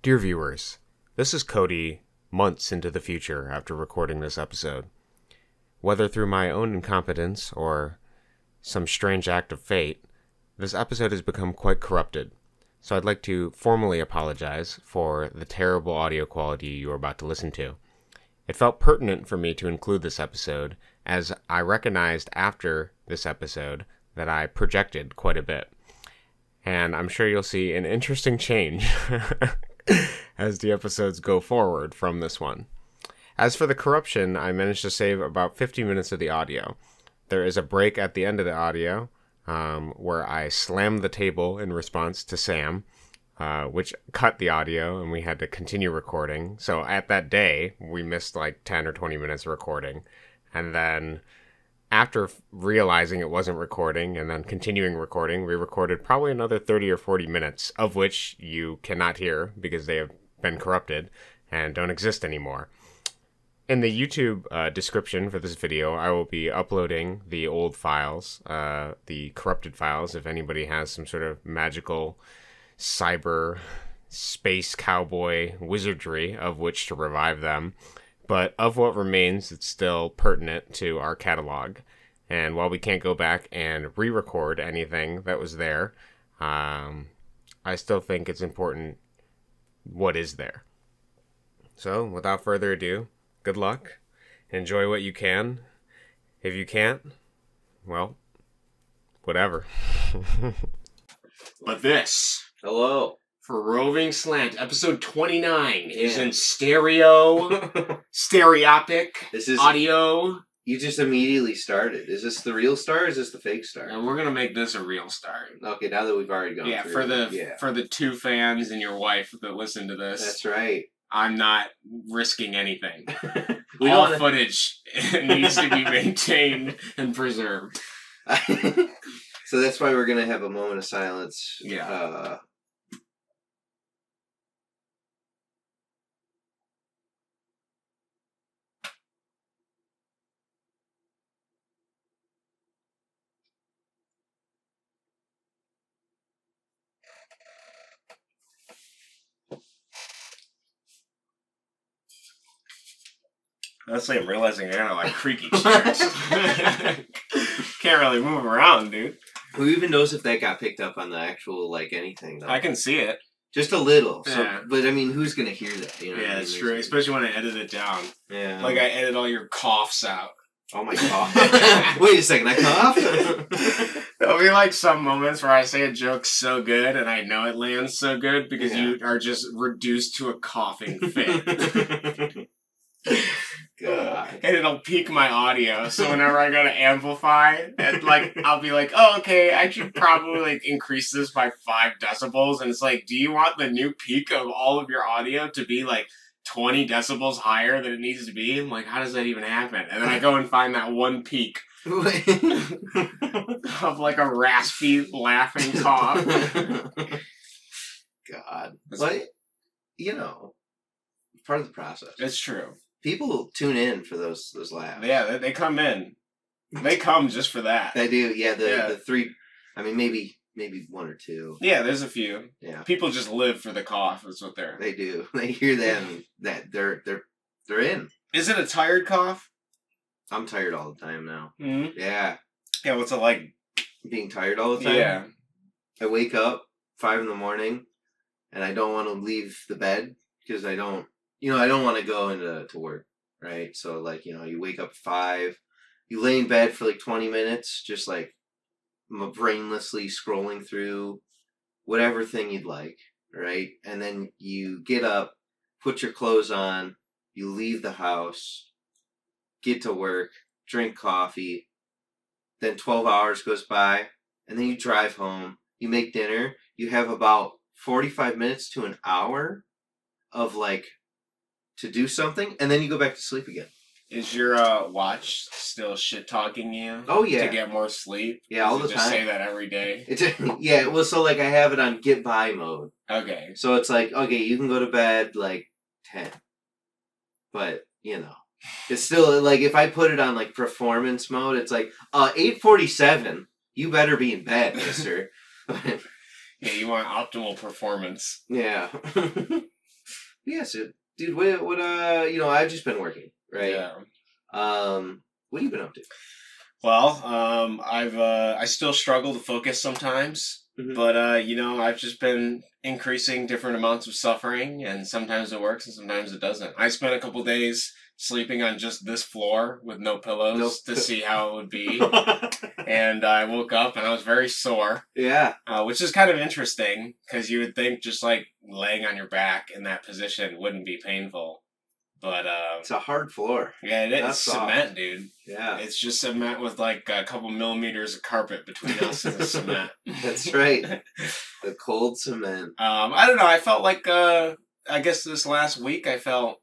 Dear viewers, this is Cody months into the future after recording this episode. Whether through my own incompetence or some strange act of fate, this episode has become quite corrupted. So I'd like to formally apologize for the terrible audio quality you are about to listen to. It felt pertinent for me to include this episode as I recognized after this episode that I projected quite a bit. And I'm sure you'll see an interesting change as the episodes go forward from this one. As for the corruption, I managed to save about 50 minutes of the audio. There is a break at the end of the audio um, where I slammed the table in response to Sam, uh, which cut the audio and we had to continue recording. So at that day, we missed like 10 or 20 minutes of recording. And then after realizing it wasn't recording and then continuing recording, we recorded probably another 30 or 40 minutes, of which you cannot hear because they have been corrupted and don't exist anymore. In the YouTube uh, description for this video, I will be uploading the old files, uh, the corrupted files, if anybody has some sort of magical cyber space cowboy wizardry of which to revive them. But of what remains, it's still pertinent to our catalog. And while we can't go back and re record anything that was there, um, I still think it's important what is there. So, without further ado, good luck. Enjoy what you can. If you can't, well, whatever. but this Hello. For Roving Slant, episode 29 is Yeah. in stereo, stereopic, this is audio, you just immediately started. Is this the real star? Or is this the fake star? and we're gonna make this a real star. Okay, now that we've already gone Yeah, through. for the yeah, for the two fans and your wife that listen to this, that's right. I'm not risking anything. we All don't. footage needs to be maintained and preserved. so that's why we're gonna have a moment of silence. Yeah. Uh, Honestly, I'm realizing I got like creaky chairs. Can't really move around, dude. who even knows if that got picked up on the actual like anything though? I can see it. Just a little. So, Yeah. but I mean, who's gonna hear that? You know. what I Yeah, mean? it's true. Especially when I edit it down. Yeah. Like I edit all your coughs out. oh my god. Wait a second. I cough. There'll be like some moments where I say a joke so good and I know it lands so good because Yeah. you are just reduced to a coughing fit. God. and it'll peak my audio. So whenever I go to amplify, and like I'll be like, "Oh, okay, I should probably like increase this by five decibels." And it's like, do you want the new peak of all of your audio to be like twenty decibels higher than it needs to be? I'm like, how does that even happen? And then I go and find that one peak of like a raspy laughing cough. God. But, you know, part of the process. it's true. People tune in for those those laughs. Yeah, they, they come in. They come just for that. They do. Yeah, the, Yeah. the three, I mean, maybe maybe one or two. Yeah, there's a few. Yeah, People just live for the cough. That's what they're. they do. They hear them that they're they're they're in. Is it a tired cough? I'm tired all the time now. Mm-hmm. Yeah, Yeah. What's it like? being tired all the time. Yeah. I wake up five in the morning, and I don't want to leave the bed because I don't, you know, I don't want to go into to work, right? So like, you know, you wake up five, you lay in bed for like twenty minutes, just like brainlessly scrolling through whatever thing you'd like, right? And then you get up, put your clothes on, you leave the house, get to work, drink coffee, then twelve hours goes by, and then you drive home, you make dinner, you have about 45 minutes to an hour of like to do something, and then you go back to sleep again. Is your uh, watch still shit talking you Oh yeah, to get more sleep? Yeah, all the just time. Say that every day. it's yeah. Well, so like I have it on get by mode, Okay. so it's like okay, you can go to bed like 10, but you know, it's still like if I put it on like performance mode, it's like uh 8:47. You better be in bed, Mister. Yeah, you want optimal performance. yeah. Yeah, so dude, what what uh you know, I've just been working, right? Yeah. Um what have you been up to? Well, um, I've uh, I still struggle to focus sometimes, Mhm. but uh, you know, I've just been increasing different amounts of suffering, and sometimes it works and sometimes it doesn't. I spent a couple days sleeping on just this floor with no pillows No to see how it would be, and I woke up and I was very sore, yeah. uh, which is kind of interesting because you would think just like laying on your back in that position wouldn't be painful, but uh, It's a hard floor. yeah, it is cement, dude. Yeah. It's just cement with like a couple millimeters of carpet between us and the cement. That's right. The cold cement. Um, I don't know. I felt like uh, I guess this last week I felt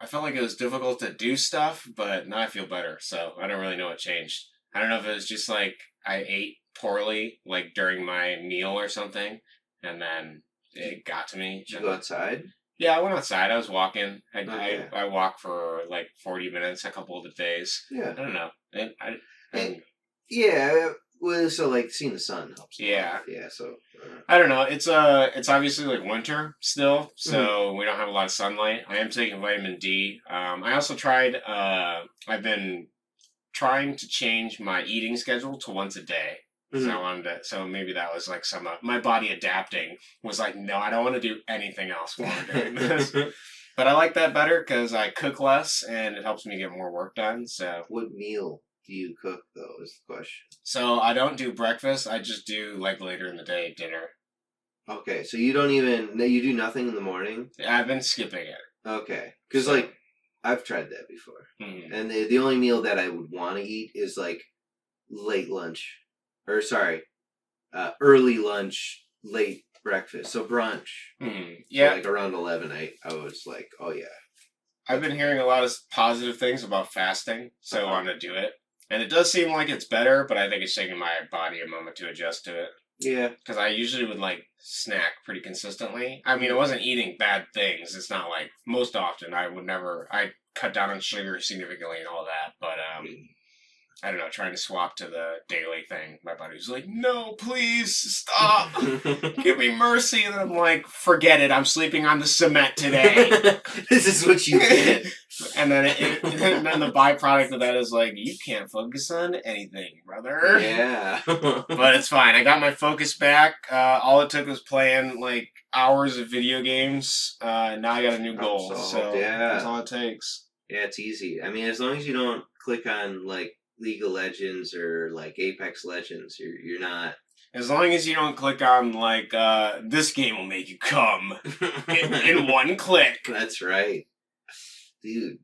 I felt like it was difficult to do stuff, but now I feel better. So I don't really know what changed. I don't know if it was just like I ate poorly like during my meal or something, and then it got to me. Did you go outside? Yeah, I went outside. I was walking. I Okay. I, I walked for like forty minutes a couple of the days. Yeah. I don't know. And I, Hey, and Yeah. Well, so like seeing the sun helps. a lot. Yeah. Yeah. So. Uh, I don't know. It's uh it's obviously like winter still, so Mm-hmm. we don't have a lot of sunlight. I am taking vitamin D. Um, I also tried. Uh, I've been trying to change my eating schedule to once a day. So mhm. I wanted to. So maybe that was like some of my body adapting was like, no, I don't want to do anything else while I'm doing this. but I like that better because I cook less and it helps me get more work done. So what meal do you cook though? Is the question. so I don't do breakfast. I just do like later in the day dinner. Okay, so you don't even you do nothing in the morning. I've been skipping it. Okay, because So- like I've tried that before, Mhm. and the the only meal that I would want to eat is like late lunch, or sorry, uh, early lunch, late breakfast, so brunch. So, Yeah, like around eleven, I I was like, oh yeah, I've been hearing a lot of positive things about fasting, so Uh-huh. I'm gonna do it. And it does seem like it's better, but I think it's taking my body a moment to adjust to it. yeah, Because I usually would like snack pretty consistently. I mean, I wasn't eating bad things. It's not like most often I would never. I cut down on sugar significantly and all that, but um, I don't know. Trying to swap to the daily thing, my body was like, "No, please stop." Give me mercy, and I'm like, forget it. I'm sleeping on the cement today. this is what you get. and then it, it- and then the byproduct of that is like you can't focus on anything, brother. yeah, But it's fine. I got my focus back. Uh, all it took was playing like hours of video games. Uh, now I got a new goal. So yeah. that's all it takes. Yeah, it's easy. I mean, as long as you don't click on like League of Legends or like Apex Legends, you're you're not. As long as you don't click on like uh, this game will make you come in, in one click. That's right, dude.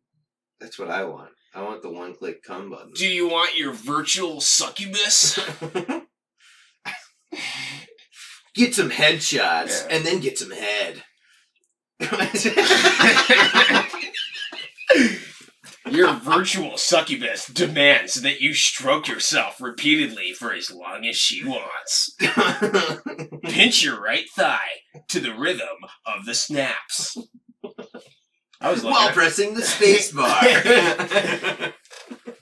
That's what I want. I want the one-click come button. Do you want your virtual succubus? get some headshots Yeah. and then get some head. Your virtual succubus demands that you stroke yourself repeatedly for as long as she wants. Pinch your right thigh to the rhythm of the snaps. I was While pressing the space bar.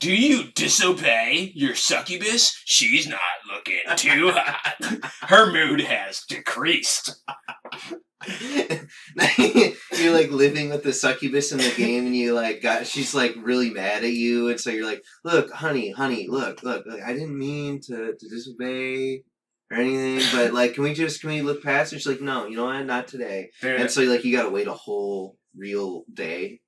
Do you disobey your succubus? She's not looking too hot. Her mood has decreased. you're like living with the succubus in the game and you like got she's like really mad at you and so you're like look honey honey look look, look i didn't mean to, to disobey or anything but like can we just can we look past it she's like no you know what? Not today. Dude, and so like you gotta wait a whole real day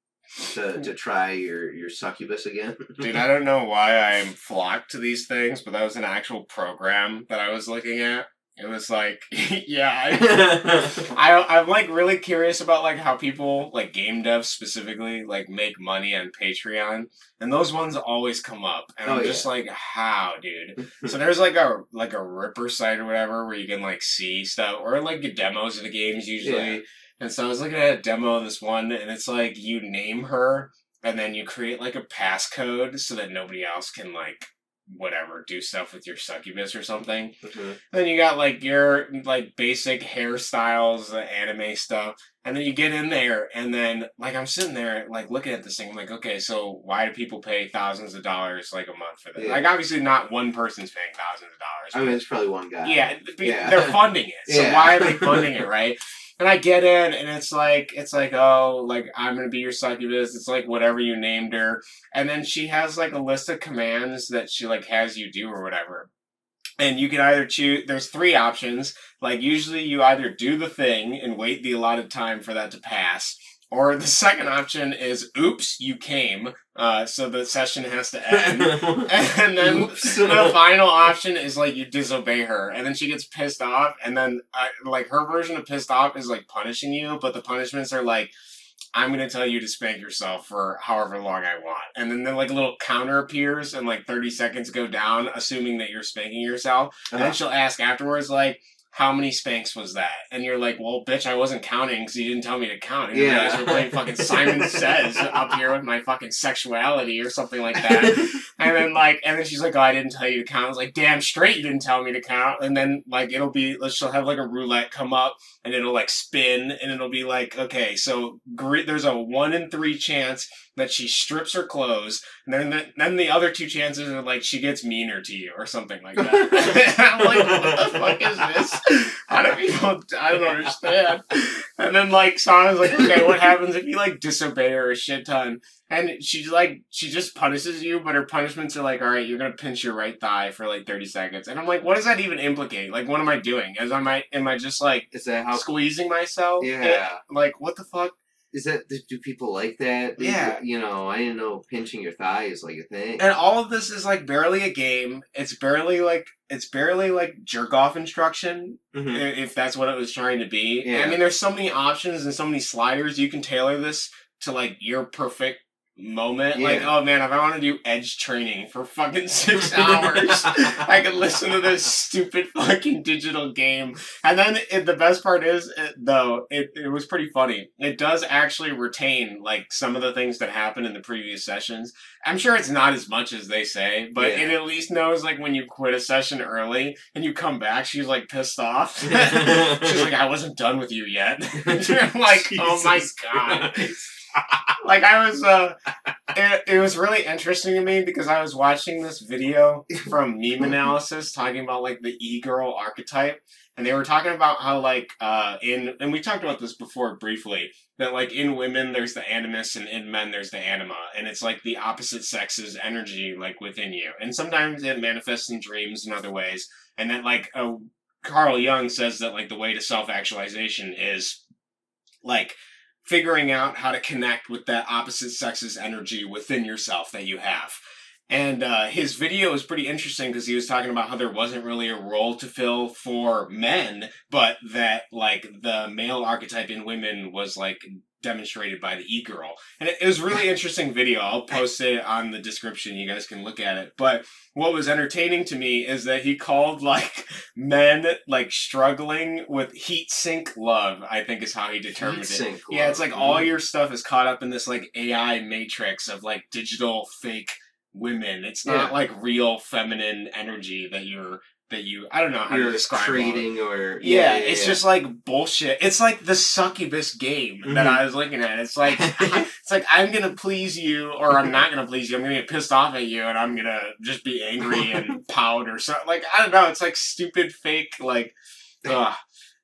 to, to hmm. try your your succubus again. Dude, I don't know why I'm flocked to these things, but that was an actual program that I was looking at. It was like, yeah, I, I I'm like really curious about like how people like game devs specifically like make money on Patreon, and those ones always come up, and I'm Oh, just like, how, dude? so there's like a like a Ripper site or whatever where you can like see stuff or like get demos of the games usually. Yeah. And so I was looking at a demo of this one, and it's like you name her, and then you create like a passcode so that nobody else can like whatever do stuff with your succubus or something. Mhm. Then you got like your like basic hairstyles, the anime stuff, and then you get in there, and then like I'm sitting there like looking at this thing, I'm like, okay, so why do people pay thousands of dollars like a month for this? Yeah. Like obviously not one person's paying thousands of dollars. i mean it's probably one guy yeah, Yeah. they're funding it. So Yeah. why are they funding it, right? And I get in, and it's like it's like oh, like I'm gonna be your succubus. It's like whatever you named her, and then she has like a list of commands that she like has you do or whatever. And you can either choose. There's three options. Like usually, you either do the thing and wait the allotted time for that to pass, or the second option is, "Oops, you came," uh, so the session has to end. and then Oops. the final option is like you disobey her, and then she gets pissed off, and then uh, like her version of pissed off is like punishing you, but the punishments are like. I'm gonna tell you to spank yourself for however long I want, and then then like a little counter appears, and like 30 seconds go down, assuming that you're spanking yourself, and then Uh-huh. she'll ask afterwards, like, how many spanks was that? And you're like, well, bitch, I wasn't counting because you didn't tell me to count. And you guys were playing fucking Simon Says up here with my fucking sexuality or something like that. and then like, and then she's like, oh, I didn't tell you to count. I was like, damn straight you didn't tell me to count. And then like, it'll be, she'll have like a roulette come up and it'll like spin and it'll be like, okay, so gre- there's a one in three chance that she strips her clothes. And then the, then the other two chances are like she gets meaner to you or something like that. I'm like, what the fuck is this? I don't even, I don't understand. And then like Sana's like, okay, what happens if you like disobey her a shit ton? And she's like, she just punishes you, but her punishments are like, all right, you're gonna pinch your right thigh for like 30 seconds. And I'm like, what does that even implicate? Like, what am I doing? As am I, am I just like Is that how? squeezing myself? Yeah. Like, what the fuck? Is that do people like that? Yeah. You know, I didn't know pinching your thigh is like a thing. And all of this is like barely a game. It's barely like it's barely like jerk off instruction Mhm. if that's what it was trying to be. Yeah. I mean, there's so many options and so many sliders. You can tailor this to like your perfect moment. Like, oh man, if I want to do edge training for fucking six hours, I could listen to this stupid fucking digital game. And then it, the best part is, it, though, it, it was pretty funny. It does actually retain like some of the things that happened in the previous sessions. I'm sure it's not as much as they say, but Yeah. it at least knows like when you quit a session early and you come back, she's like pissed off. she's like, I wasn't done with you yet. Like, oh my god. Christ. Like I was, uh, it, it was really interesting to me because I was watching this video from meme analysis talking about like the e-girl archetype and they were talking about how like uh in and we talked about this before briefly that like in women there's the animus and in men there's the anima and it's like the opposite sex's energy like within you. And sometimes it manifests in dreams in other ways and that like uh, Carl Jung says that like the way to self-actualization is like figuring out how to connect with that opposite sex's energy within yourself that you have. And uh, his video was pretty interesting because he was talking about how there wasn't really a role to fill for men, but that like the male archetype in women was like demonstrated by the e-girl. And it, it was really interesting video. I'll post it on the description. You guys can look at it. But what was entertaining to me is that he called like men like struggling with heat sink love, I think is how he determined it. Heat sink Yeah, it's like all mm-hmm. your stuff is caught up in this like AI matrix of like digital fake women. It's not Yeah. like real feminine energy that you're that you I don't know how You're describe of it. trading or Yeah, it's just like bullshit. It's like the succubus game that Mhm. I was looking at. It's like it's like I'm gonna please you or I'm not gonna please you. I'm gonna get pissed off at you and I'm gonna just be angry and pout or something. Like I don't know. It's like stupid fake like. Ugh.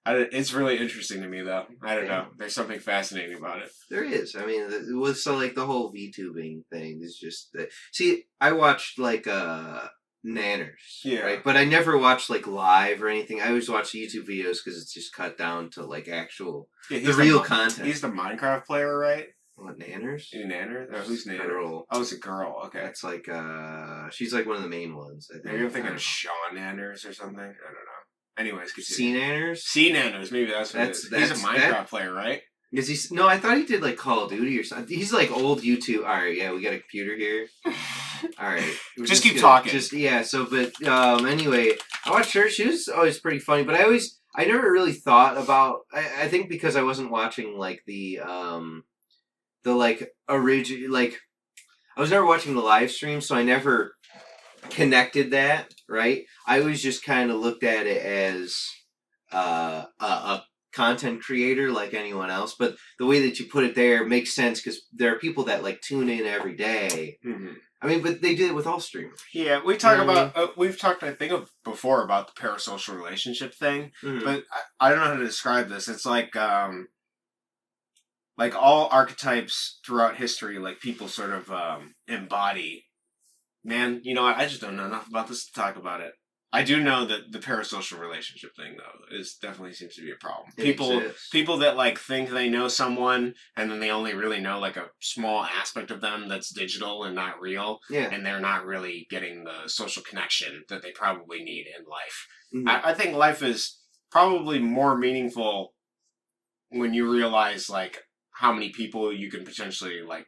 I, it's really interesting to me though. I don't know. There's something fascinating about it. There is. I mean, it was so like the whole VTubing thing is just that. See, I watched like uh Nanners, Yeah. right? But I never watched like live or anything. I always watch YouTube videos because it's just cut down to like actual Yeah, the real Mi- content. He's the Minecraft player, right? what Nanners? In Nanner? Or who's Nanner? Girl. Oh, it's a girl. Okay. That's like uh, she's like one of the main ones. I think. Maybe I'm thinking of. Sean Nanners or something. I don't know. Anyways, continue. See Nanners? SeaNanners, maybe that's what That's- it is. He's a Minecraft that- player, right? Is he? No, I thought he did like Call of Duty or something. He's like old YouTube. All right, yeah, we got a computer here. All right, We're Just keep gonna- talking. Just yeah. So, but um, anyway, I watched her. She was always pretty funny, but I always, I never really thought about. I, I think because I wasn't watching like the um, the like original like, I was never watching the live stream, so I never connected that. Right, I always just kind of looked at it as uh, a, a content creator like anyone else, but the way that you put it there makes sense because there are people that like tune in every day. Mhm. I mean, but they do it with all streamers. Yeah, we talk You know what I about uh, we've talked I think of before about the parasocial relationship thing, Mhm. but I, I don't know how to describe this. It's like um like all archetypes throughout history, like people sort of um embody. Man, you know, I, I just don't know enough about this to talk about it. I do know that the parasocial relationship thing though is definitely seems to be a problem. It people exists. people that like think they know someone and then they only really know like a small aspect of them that's digital and not real yeah, and they're not really getting the social connection that they probably need in life. Mhm. I, I think life is probably more meaningful when you realize like how many people you can potentially like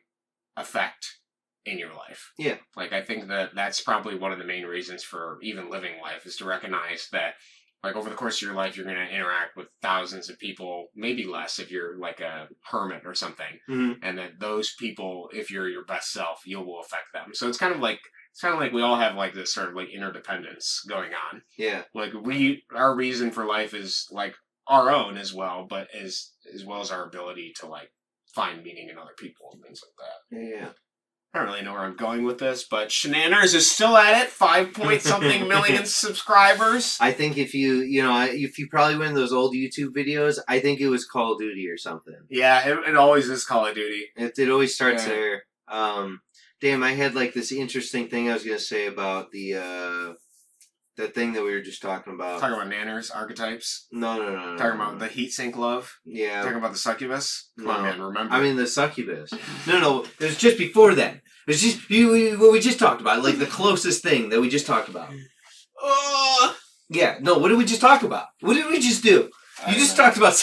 affect in your life. Yeah. Like I think that that's probably one of the main reasons for even living life is to recognize that like over the course of your life you're going to interact with thousands of people, maybe less if you're like a hermit or something Mhm. and that those people, if you're your best self, you will affect them. So it's kind of like it's kind of like we all have like this sort of like interdependence going on. yeah, Like we, our reason for life is like our own as well, but as as well as our ability to like find meaning in other people and things like that. yeah. I don't really know where I'm going with this, but SeaNanners is still at it, five point something million subscribers. I think if you, you know, if you probably went to those old YouTube videos, I think it was Call of Duty or something. Yeah, it, it always is Call of Duty. It, it always starts Yeah. there. Um, damn, I had like this interesting thing I was gonna say about the uh, that thing that we were just talking about. Talking about nanners, archetypes. no, no, no, no. Talking no, about no. the heat sink love. yeah. Talking about the succubus. Come on, man. Remember? I mean the succubus. No, no, it was just before then. It was just you, we- what we just talked about, like the closest thing that we just talked about. Oh, Yeah, no. What did we just talk about? What did we just do? You just talked about.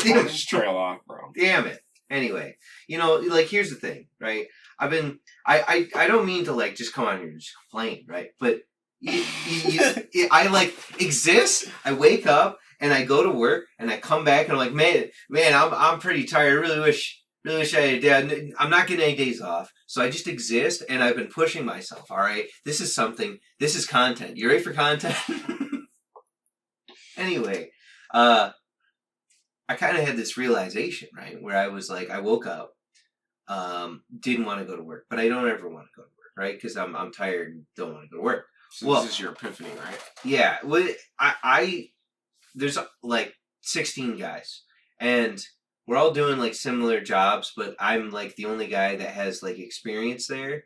damn, just trail off, bro. damn it. Anyway, you know, like here's the thing, right? I've been, I, I, I don't mean to like just come on here and just complain, right? But you, you, you, I like exist. I wake up and I go to work and I come back and I'm like, man, man, I'm, I'm pretty tired. I really wish, really wish I had. I'm not getting any days off, so I just exist and I've been pushing myself. All right, this is something. This is content. You ready for content? anyway, uh, I kind of had this realization, right, where I was like, I woke up, um, didn't want to go to work, but I don't ever want to go to work, right? Because I'm I'm tired, and don't want to go to work. So Well- this is your epiphany, right? Yeah, well, I, I there's like 16 guys, and we're all doing like similar jobs, but I'm like the only guy that has like experience there,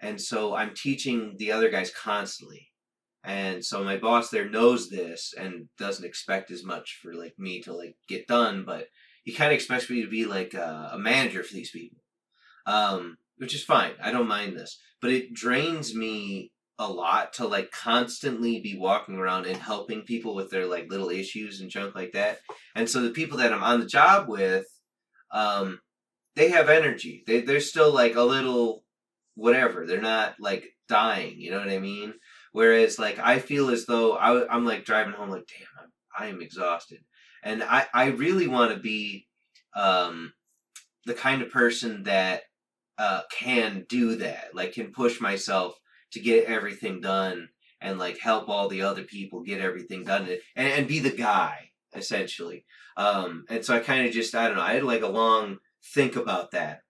and so I'm teaching the other guys constantly, and so my boss there knows this and doesn't expect as much for like me to like get done, but he kind of expects me to be like a, a manager for these people, um, which is fine. I don't mind this, but it drains me a lot to like constantly be walking around and helping people with their like little issues and junk like that. And so the people that I'm on the job with, um, they have energy. They they're still like a little whatever. They're not like dying. You know what I mean? Whereas like I feel as though I, I'm like driving home like damn I'm I am exhausted, and I I really want to be um the kind of person that uh can do that like can push myself to get everything done and like help all the other people get everything done and, and be the guy essentially um and so i kind of just i don't know i had like a long think about that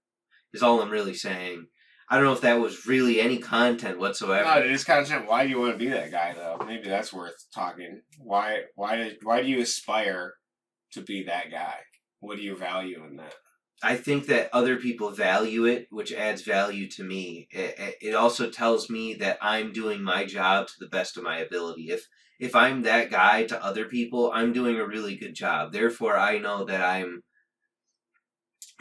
is all i'm really saying i don't know if that was really any content whatsoever No, it is content. Why do you want to be that guy, though? Maybe that's worth talking. Why? Why? Why do you aspire to be that guy? What do you value in that? I think that other people value it, which adds value to me. It, it- also tells me that I'm doing my job to the best of my ability. If if I'm that guy to other people, I'm doing a really good job. Therefore, I know that I'm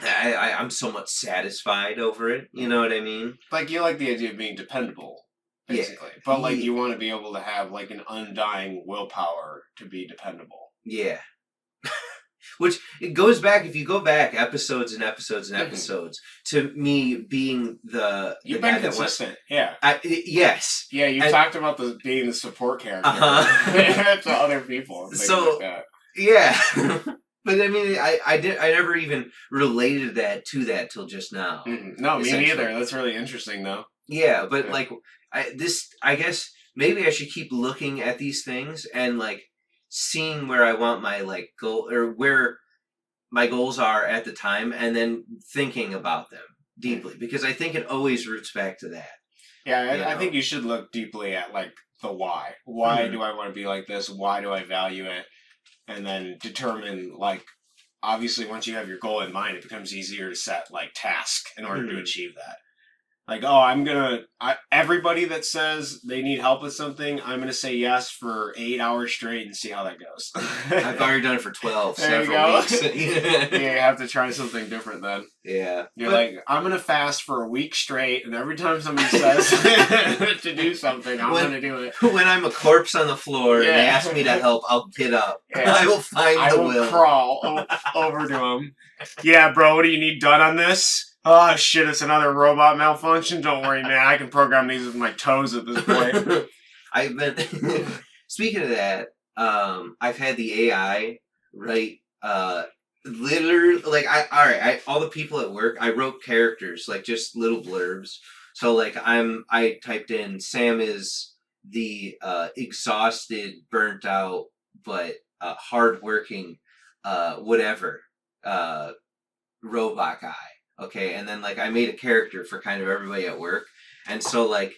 I, I I'm somewhat satisfied over it. You know what I mean? Like you like the idea of being dependable, Yeah. basically. But like Yeah. you want to be able to have like an undying willpower to be dependable. Yeah. Which it goes back if you go back episodes and episodes and Mhm. episodes to me being the, the You've been that went. consistent, yeah. I, yes, Yeah, you talked about the being the support character Uh-huh. to other people. So- like that. Yeah. but I mean, I, I did I never even related that to that till just now. Mhm. No, me neither. That's really interesting, though. Yeah, but Yeah. like I this I guess maybe I should keep looking at these things and like seeing where I want my like goal or where my goals are at the time and then thinking about them deeply because I think it always roots back to that. Yeah, I, You I think you should look deeply at like the why. Why Mhm. do I want to be like this? Why do I value it? And then determine like obviously once you have your goal in mind, it becomes easier to set like task in order to Mhm. achieve that. Like, oh, I'm gonna. I, everybody that says they need help with something, I'm gonna say yes for eight hours straight and see how that goes. I've already done it for 12 There you go. weeks. yeah, you have to try something different then. yeah. You're But- like, I'm gonna fast for a week straight, and every time somebody says to do something, I'm When- gonna do it. when I'm a corpse on the floor and they ask me to help, I'll get up. Yeah. I will find I the will will. crawl o- over to them Yeah, bro, what do you need done on this? Oh shit, it's another robot malfunction. Don't worry, man. I can program these with my toes at this point. I've been speaking of that. Um, I've had the AI write uh literally like I all right. I all the people at work. I wrote characters like just little blurbs. So like I'm I typed in Sam is the uh exhausted, burnt out, but uh hardworking, uh whatever uh robot guy. Okay, and then like I made a character for kind of everybody at work, and so like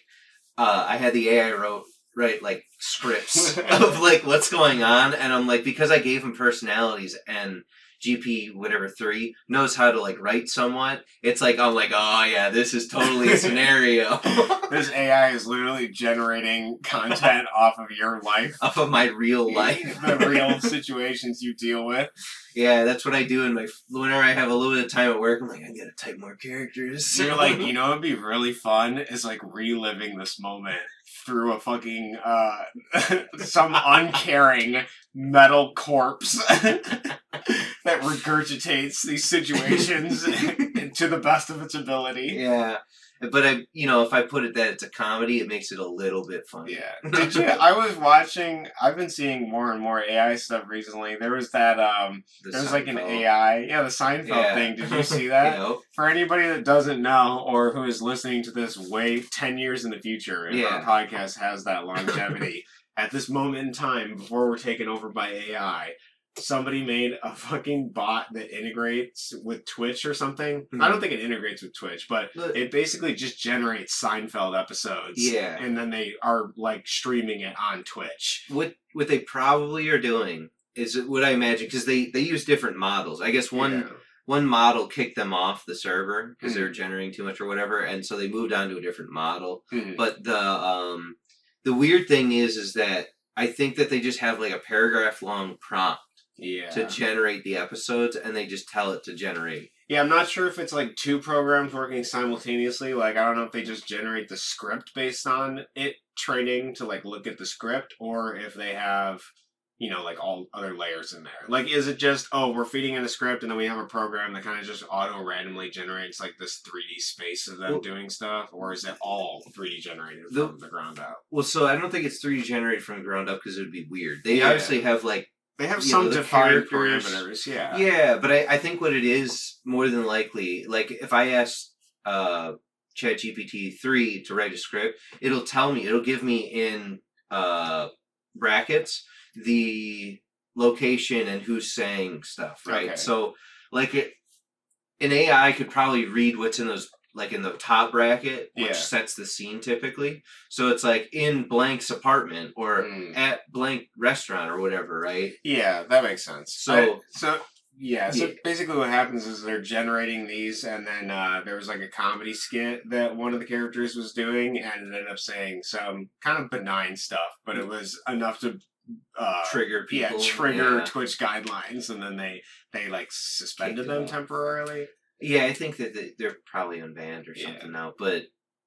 uh, I had the AI wrote write like scripts of like what's going on, and I'm like because I gave him personalities and GP whatever three knows how to like write somewhat. It's like I'm like oh yeah, this is totally a scenario this AI is literally generating content off of your life, off of my real life. the real situations you deal with. yeah, that's what I do in my whenever I have a little bit of time at work. I'm like I gotta type more characters. You're like, you know, what'd be really fun is like reliving this moment through a fucking uh some uncaring metal corpse that regurgitates these situations to the best of its ability. yeah. But I, you know, if I put it that it's a comedy, it makes it a little bit funny. Yeah. Did you? I was watching. I've been seeing more and more AI stuff recently. There was that. Um. The There was like an AI. Yeah, the Seinfeld Yeah. thing. Did you see that? For anybody that doesn't know or who is listening to this way 10 years in the future, if Yeah. our podcast has that longevity, at this moment in time, before we're taken over by AI, somebody made a fucking bot that integrates with Twitch or something. I don't think it integrates with Twitch, but Look, it basically just generates Seinfeld episodes. Yeah. And then they are like streaming it on Twitch. what what they probably are doing is what I imagine because they they use different models. I guess one Yeah. one model kicked them off the server because they Mhm. were generating too much or whatever, and so they moved on to a different model. Mhm. But the um the weird thing is is that I think that they just have like a paragraph long prompt Yeah. to generate the episodes, and they just tell it to generate. Yeah, I'm not sure if it's like two programs working simultaneously. Like, I don't know if they just generate the script based on it training to like look at the script, or if they have, you know, like all other layers in there. Like, is it just oh, we're feeding in a script, and then we have a program that kind of just auto randomly generates like this 3D space of them Well- doing stuff, or is it all 3D generated The- from the ground up? Well, so I don't think it's 3D generated from the ground up because it would be weird. They Yeah. obviously have like They have some know, the defined parameters. Yeah. Yeah, but I, I think what it is more than likely, like if I ask uh, ChatGPT three to write a script, it'll tell me, it'll give me in uh, brackets the location and who's saying stuff, right? Okay. So, like it, an AI could probably read what's in those, like in the top bracket, which Yeah. sets the scene typically. So it's like in blank's apartment or Mm. at blank restaurant or whatever, right? Yeah, that makes sense. So- I- so yeah, so Yeah. basically what happens is they're generating these, and then uh, there was like a comedy skit that one of the characters was doing, and it ended up saying some kind of benign stuff, but it was enough to uh, Trigger yeah trigger yeah. Twitch guidelines, and then they they like suspended them temporarily. Yeah, I think that they- they're probably unbanned or something now. But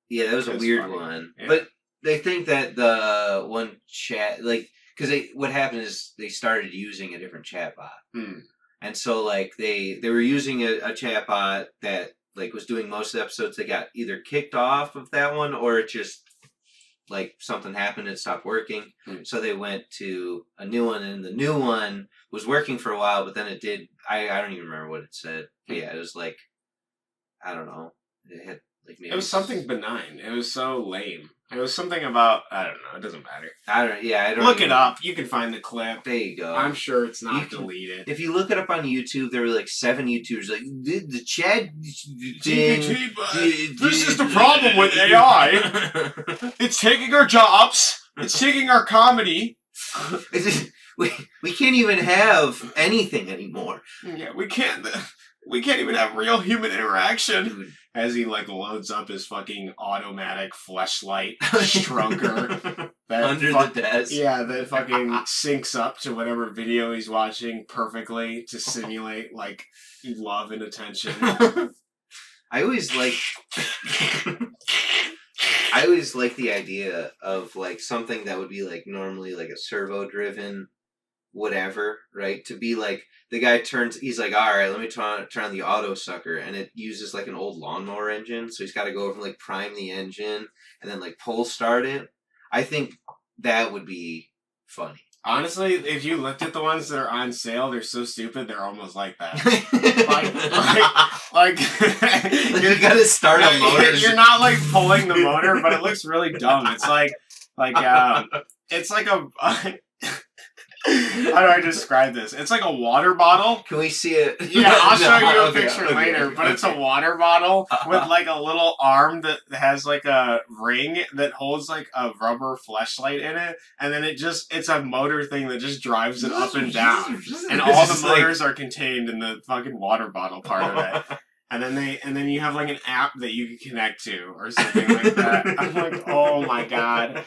yeah, that was a That's weird funny. one. Yeah. But they think that the one chat, like, because they what happened is they started using a different chatbot, Hmm. and so like they they were using a, a chatbot that like was doing most of the episodes. They got either kicked off of that one or it just like something happened and stopped working. Hmm. So they went to a new one, and the new one was working for a while, but then it did. I I don't even remember what it said. But Hmm. yeah, it was like I don't know. It had Like maybe It was something benign. It was so lame. It was something about I don't know. It doesn't matter. I don't. Yeah, I don't Look even- it up. You can find the clip. There you go. I'm sure it's You not can- deleted. if you look it up on YouTube, there were like seven YouTubers like the, the Chad thing. GPT, but this is the problem with AI. It's taking our jobs. It's taking our comedy. It's just- we we can't even have anything anymore, Yeah, we can't. We can't even have real human interaction. dude. As he like loads up his fucking automatic fleshlight shrunker that Under fuck- the desk. Yeah, that fucking syncs up to whatever video he's watching perfectly to simulate like love and attention. I always like. I always like the idea of like something that would be like normally like a servo driven whatever, right? To be like the guy turns he's like, All right, let me turn turn on the auto sucker and it uses like an old lawnmower engine, so he's gotta go over and like prime the engine and then like pull start it. I think that would be funny. Honestly, if you looked at the ones that are on sale, they're so stupid. They're almost like that. Like, you gotta start a motor. You're not like pulling the motor, but it looks really dumb. It's like, like, um, it's like a. How do I describe this? It's like a water bottle. Can we see it? Yeah, I'll show No, you a okay, picture okay, later. But it's a water bottle with like a little arm that has like a ring that holds like a rubber fleshlight in it, and then it just it's a motor thing that just drives it up and down, and all the is like- motors are contained in the fucking water bottle part of it. And then they and then you have like an app that you can connect to or something like that. I'm like, oh my god.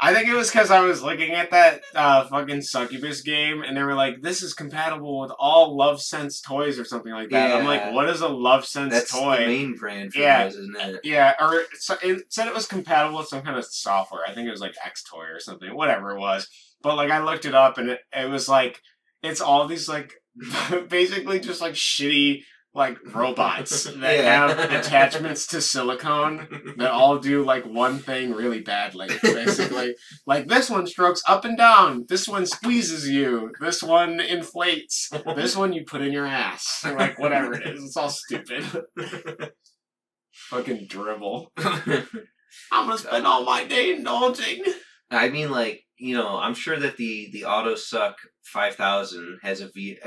I think it was because I was looking at that uh, fucking succubus game, and they were like, "This is compatible with all Lovense toys or something like that." I'm like, "What is a Lovense That's toy?" the main brand for Yeah. those, isn't it? Yeah, or so it said it was compatible with some kind of software. I think it was like X Toy or something, whatever it was. But like I looked it up, and it, it was like it's all these like basically just like shitty like robots that Yeah. have attachments to silicone that all do like one thing really badly, basically. like this one strokes up and down. This one squeezes you. This one inflates. This one you put in your ass. Like whatever it is, it's all stupid. Fucking dribble. I'm gonna spend all my day indulging. I mean, like you know, I'm sure that the the Auto Suck 5000 has a V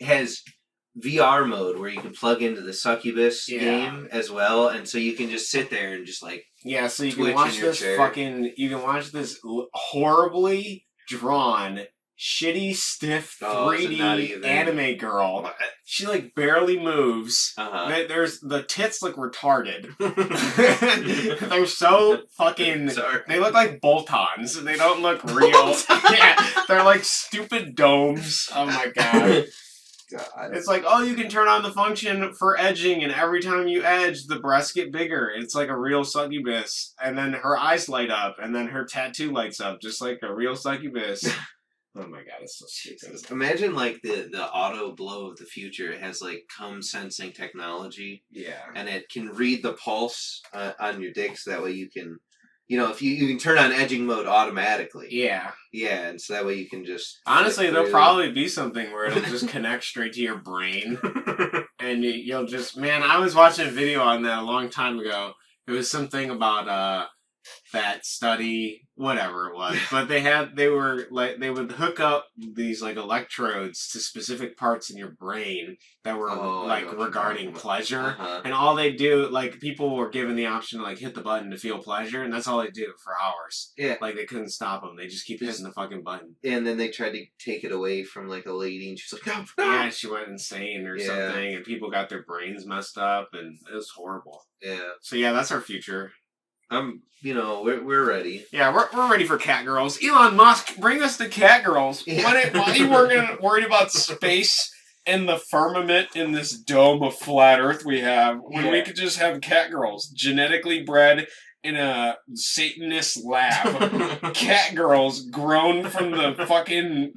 has VR mode where you can plug into the Succubus Yeah. game as well, and so you can just sit there and just like Yeah, so you can watch this chair. fucking. You can watch this horribly drawn, shitty, stiff, Oh, 3D anime girl. She like barely moves. uh There- There's the tits look retarded. They're so fucking. Sorry. They look like bolt-ons. They don't look real. yeah, they're like stupid domes. Oh my god. God. It's like, oh, you can turn on the function for edging, and every time you edge, the breasts get bigger. It's like a real succubus. And then her eyes light up, and then her tattoo lights up, just like a real succubus. oh my god, it's so stupid. Imagine like the the auto blow of the future. It has like cum sensing technology, Yeah. and it can read the pulse uh, on your dick, so that way you can, you know, if you you can turn on edging mode automatically. Yeah. Yeah, and so that way you can just Honestly, there'll probably be something where it'll just connect straight to your brain. and you- you'll just man i was watching a video on that a long time ago it was something about uh that study whatever it was but they had they were like they would hook up these like electrodes to specific parts in your brain that were Oh, like know what you're regarding pleasure Uh-huh. and all they do like people were given the option to like hit the button to feel pleasure and that's all they do for hours Yeah, like they couldn't stop them they just keep hitting the fucking button and then they tried to take it away from like a lady, and she's like, "No, no." yeah she went insane or Yeah. something and people got their brains messed up and it was horrible yeah." So yeah, that's our future. I'm, you know, we're we're ready. Yeah, we're, we're ready for cat girls. Elon Musk, bring us the cat girls. Yeah. Why, why are you working, worried about space and the firmament in this dome of flat Earth we have when we could just have cat girls, genetically bred in a Satanist lab. Cat girls grown from the fucking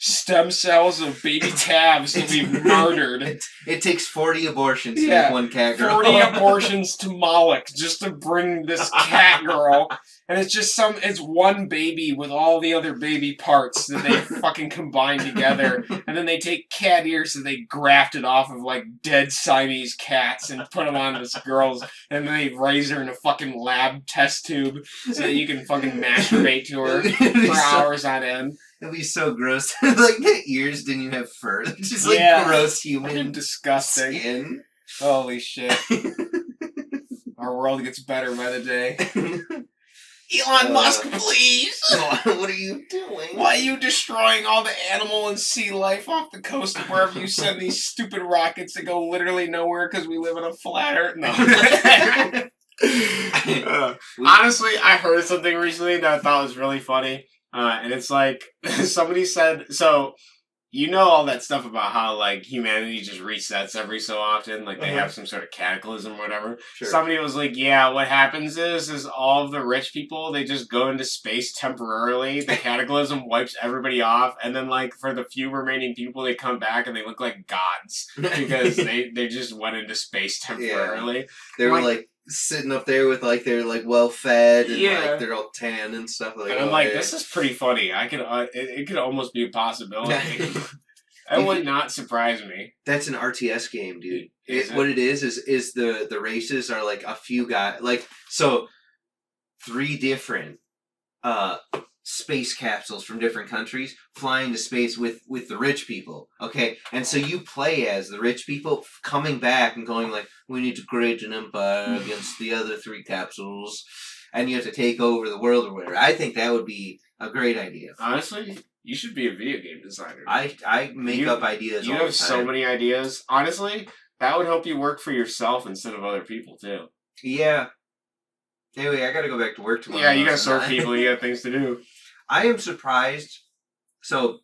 stem cells of baby tabs to be murdered. It, it takes 40 abortions to Yeah, make one cat girl. 40 abortions to Moloch just to bring this cat girl. And it's just some, it's one baby with all the other baby parts that they fucking combine together. And then they take cat ears and they graft it off of like dead Siamese cats and put them on this girl's. And then they raise her in a fucking lab test tube so that you can fucking masturbate to her for so- hours on end. It'd be so gross. like the ears didn't even have fur. They're Just like Yeah. gross human disgusting. skin. Holy shit. Our world gets better by the day. Elon Uh, Musk, please! what are you doing? Why are you destroying all the animal and sea life off the coast of wherever you send these stupid rockets that go literally nowhere because we live in a flat earth? No. Uh, honestly, I heard something recently that I thought was really funny. Uh, and it's like somebody said, so you know all that stuff about how like humanity just resets every so often, like they Uh-huh. have some sort of cataclysm or whatever. Sure. Somebody was like, "Yeah, what happens is, is all of the rich people they just go into space temporarily. The cataclysm wipes everybody off, and then like for the few remaining people, they come back and they look like gods because they they just went into space temporarily. they were like- like sitting up there with like they're like well fed and Yeah. like they're all tan and stuff like. and I'm oh, like, this is pretty funny. I could, uh, it, it could almost be a possibility. that would not surprise me. That's an RTS game, dude. It, it? what it is is is the the races are like a few guys like so three different uh space capsules from different countries flying to space with with the rich people okay and so you play as the rich people coming back and going like we need to create an empire against the other three capsules and you have to take over the world or whatever i think that would be a great idea Honestly, you should be a video game designer. i i make You- up ideas you all the have so many ideas. Honestly, that would help you work for yourself instead of other people too. yeah anyway i gotta go back to work tomorrow yeah, you gotta serve people. You got things to do. I am surprised. So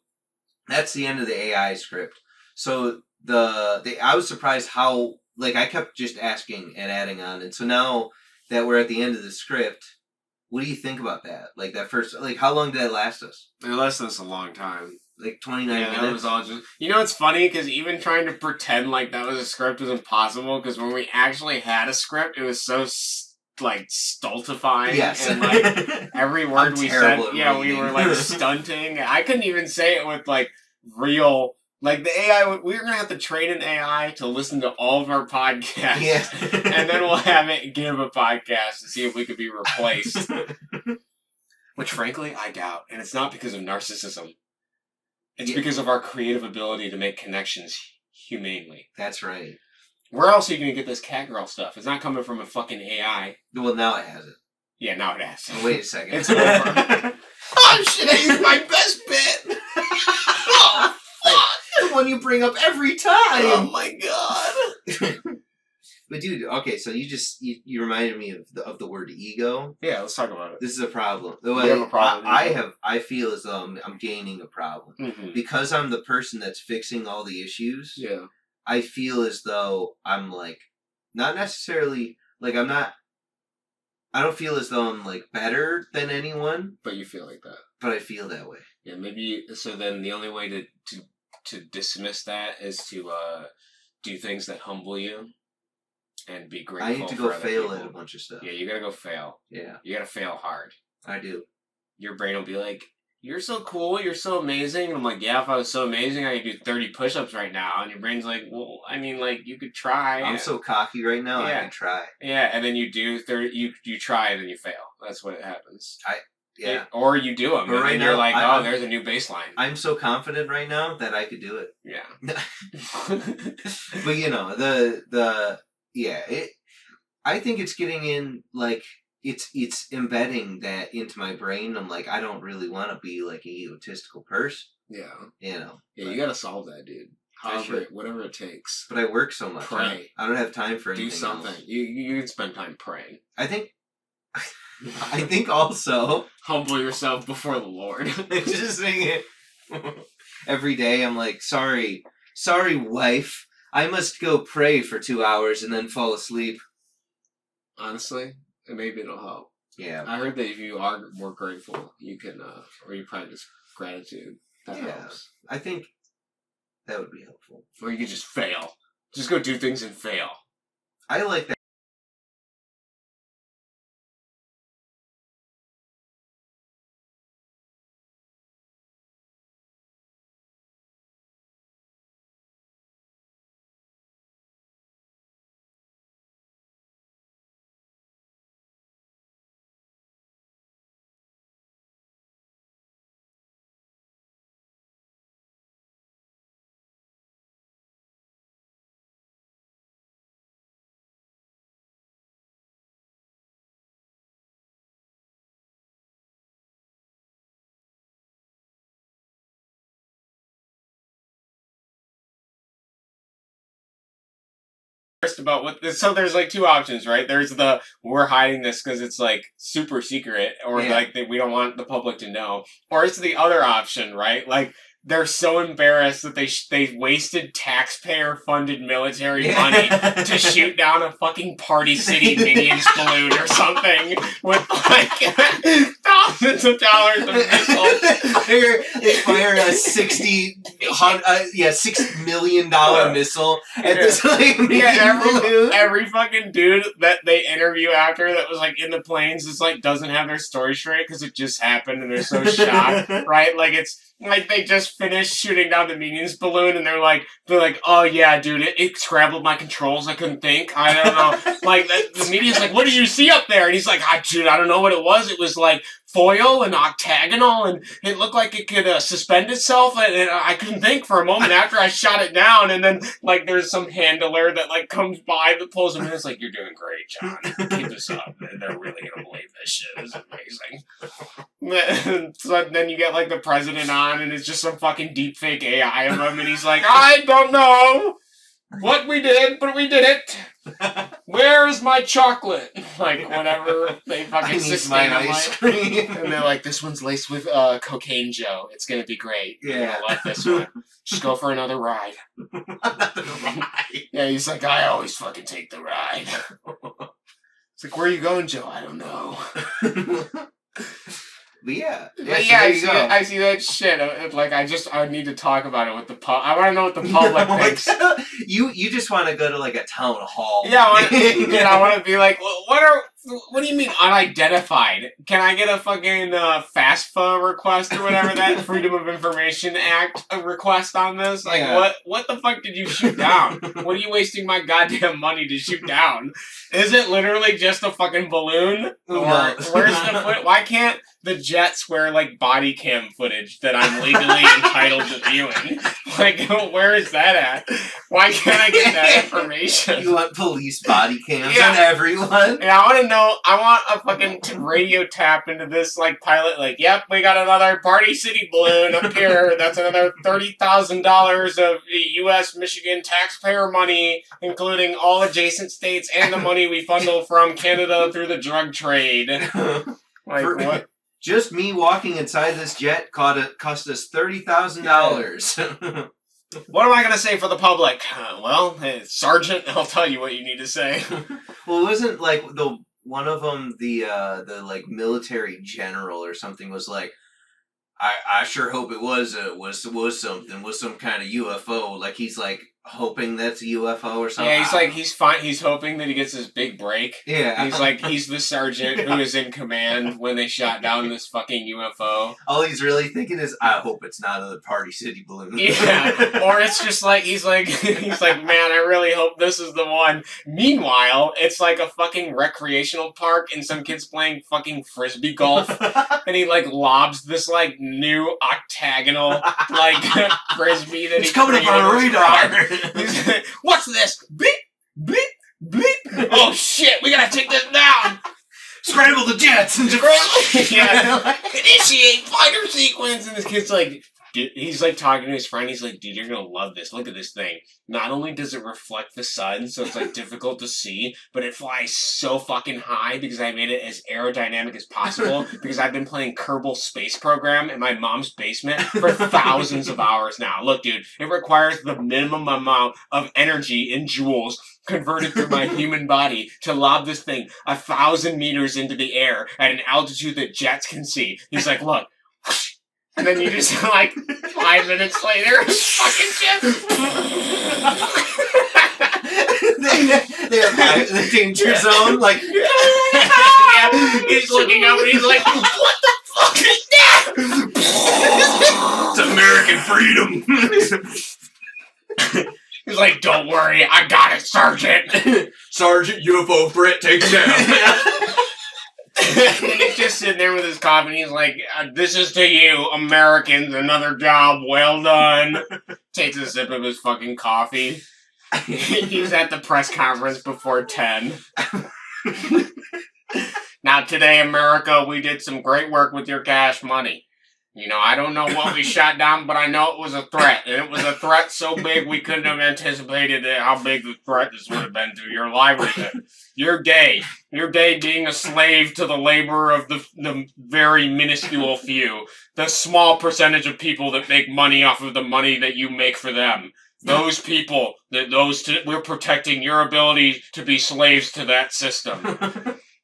that's the end of the AI script. So the the I was surprised how like I kept just asking and adding on, and so now that we're at the end of the script, what do you think about that? Like that first, like how long did that last us? It lasted us a long time. Like twenty nine Yeah, that minutes. was all just. You know, it's funny because even trying to pretend like that was a script was impossible. Because when we actually had a script, it was so like stultifying. yes. And like every word we said, yeah, we were like stunting. I couldn't even say it with like real. Like the AI, we are gonna have to train an AI to listen to all of our podcasts. yeah. and then we'll have it give a podcast to see if we could be replaced. Which, frankly, I doubt. And it's not because of narcissism. It's Yeah. because of our creative ability to make connections humanely. That's right. Where else are you going to get this catgirl stuff? It's not coming from a fucking AI. Well, now it has it. Yeah, now it has. Oh, wait a second. It's over. oh shit, I used my best bit! oh, fuck! the one you bring up every time. Oh my god! But dude, okay, so you just you, you reminded me of the of the word ego. Yeah, let's talk about it. This is a problem. The You way have a problem, I, I have, I feel as though I'm, I'm gaining a problem Mm-hmm. because I'm the person that's fixing all the issues. Yeah. I feel as though I'm like not necessarily like I'm not. I don't feel as though I'm like better than anyone, But you feel like that. but I feel that way. Yeah, maybe so then the only way to to to dismiss that is to uh do things that humble you and be grateful. I need to go fail people. at a bunch of stuff. Yeah, you gotta go fail. Yeah, You gotta fail hard. I do. Your brain will be like, You're so cool, you're so amazing. And I'm like, Yeah, if I was so amazing I could do thirty push ups right now and your brain's like, Well, I mean like you could try. I'm so cocky right now. I Yeah. can try. Yeah, and then you do thirty you you try and then you fail. That's what happens. Yeah, It- or you do them, But and right then you're now, like, I- oh, there's a new baseline. I'm so confident right now that I could do it. yeah. but you know the the yeah it i think it's getting in like it's it's embedding that into my brain i'm like i don't really want to be like an egotistical person yeah. you know Yeah, you gotta solve that, dude. However, whatever it takes. but i work so much I, Pray. I don't have time for anything Do something. else. You you can spend time praying. i think i think also Humble yourself before the Lord. just saying it every day i'm like sorry sorry wife i must go pray for two hours and then fall asleep Honestly, and maybe it'll help. Yeah. I heard that if you are more grateful, you can, uh, or you practice gratitude. That Yeah. helps. I think that would be helpful. Or you can just fail. Just go do things and fail. I like that. About what so there's like two options right there's the we're hiding this because it's like super secret or Yeah. like that we don't want the public to know or it's the other option right like they're so embarrassed that they sh- they wasted taxpayer funded military money to shoot down a fucking Party City Minions balloon or something with like thousands of dollars of missiles. they fire, they fire a sixty, uh, yeah, six million dollar missile at this like Yeah, every, balloon. every fucking dude that they interview after that was like in the planes is like doesn't have their story straight because it just happened and they're so shocked, right? Like it's like they just finished shooting down the minions balloon and they're like they're like, oh yeah, dude, it, it scrambled my controls. I couldn't think. I don't know. like the, the media's like, what did you see up there? And he's like, I dude, I don't know what it was. It was like foil and octagonal and it looked like it could uh, suspend itself and, and I couldn't think for a moment after I shot it down and then like there's some handler that like comes by that pulls him in. It's like you're doing great John. Keep this up. They're really gonna believe this shit. Is amazing. So then you get like the president on and it's just some fucking deep fake AI of him and he's like I don't know what we did but we did it where's my chocolate like whatever they fucking I need my ice like- cream. and they're like, this one's laced with uh, cocaine, Joe. It's gonna be great. Yeah. gonna love this one. Just go for another ride. Another ride. Yeah, he's like, I always fucking take the ride. It's like, where are you going, Joe? I don't know. But yeah, yeah, so yeah, there I see, that, I see that shit. Like, I just, I need to talk about it with the pub. I want to know what the public What thinks. you you just want to go to like a town hall. Yeah, I want to, and I want to be like, what are, what do you mean unidentified? Can I get a fucking uh, FAFSA request or whatever that Freedom of Information Act uh, request on this? Like, Yeah. what, what the fuck did you shoot down? what are you wasting my goddamn money to shoot down? Is it literally just a fucking balloon? Or where's the? Why can't the Jets wear like body cam footage that I'm legally entitled to viewing? Like, where is that at? Why can't I get that information? You want police body cams Yeah. on everyone? Yeah, I want to know. I want a fucking t- radio tap into this like pilot. Like, yep, we got another Party City balloon up here. That's another thirty thousand dollars of U.S. Michigan taxpayer money, including all adjacent states and the money we funnel from Canada through the drug trade. Like For- what? Just me walking inside this jet caught it cost us thirty thousand dollars. What am I gonna say for the public? Uh, well, hey, Sergeant, I'll tell you what you need to say. well, wasn't like the one of them the uh the like military general or something was like. I, I sure hope it was a was was something was some kind of UFO like he's like hoping that's a UFO or something. Yeah, he's like he's fine. He's hoping that he gets his big break. yeah He's like he's the sergeant who is in command when they shot down this fucking UFO. all he's really thinking is I hope it's not a Party City balloon. Yeah, or it's just like he's like he's like, man, I really hope this is the one. Meanwhile, it's like a fucking recreational park and some kids playing fucking frisbee golf, and he like lobs this like new octagonal like frisbee that it's coming up on a created with pride. radar. What's this? Bleep, bleep, bleep. Oh shit, we gotta take this down. Scramble the jets and just Yeah. Initiate fighter sequence, and this kid's like, dude, he's like talking to his friend. He's like, dude, you're gonna love this. Look at this thing. Not only does it reflect the sun, so it's like difficult to see, but it flies so fucking high because I made it as aerodynamic as possible. because I've been playing Kerbal Space Program in my mom's basement for thousands of hours now. Look, dude, it requires the minimum amount of energy in joules converted through my human body to lob this thing a thousand meters into the air at an altitude that jets can see. He's like, look. And then you just like five minutes later, fucking jet. they, they have the danger zone, like yeah, he's looking up and he's like, "What the fuck is that?" it's American freedom. He's like, "Don't worry, I got it, Sergeant." Sergeant UFO threat taken down. and he's just sitting there with his coffee, and he's like, uh, "This is to you, Americans. Another job well done." Takes a sip of his fucking coffee. he's at the press conference before ten. now today, America, we did some great work with your cash money. You know, I don't know what we shot down, but I know it was a threat, and it was a threat so big we couldn't have anticipated how big the threat this would have been to your livelihood. Your day, your day being a slave to the labor of the the very minuscule few, the small percentage of people that make money off of the money that you make for them. Those people, that those we're protecting your ability to be slaves to that system.